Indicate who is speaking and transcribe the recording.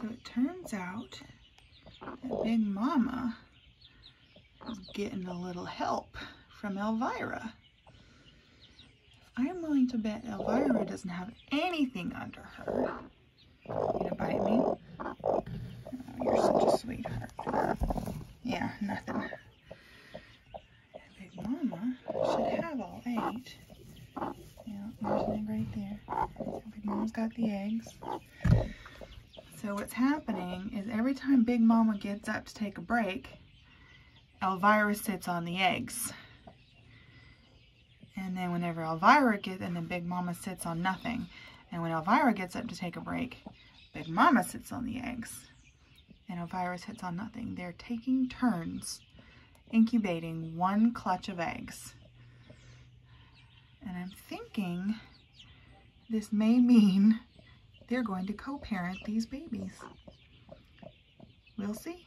Speaker 1: So it turns out that Big Mamma is getting a little help from Elvira. I'm willing to bet Elvira doesn't have anything under her. You gonna bite me? Oh, you're such a sweetheart. Yeah, nothing. Big Mamma should have all eight. Yeah, there's an egg right there. Big Mamma's got the eggs. So what's happening is every time Big Mamma gets up to take a break, Elvira sits on the eggs. And then whenever Elvira gets, and then Big Mamma sits on nothing. And when Elvira gets up to take a break, Big Mamma sits on the eggs. And Elvira sits on nothing. They're taking turns incubating one clutch of eggs. And I'm thinking this may mean they're going to co-parent these babies. We'll see.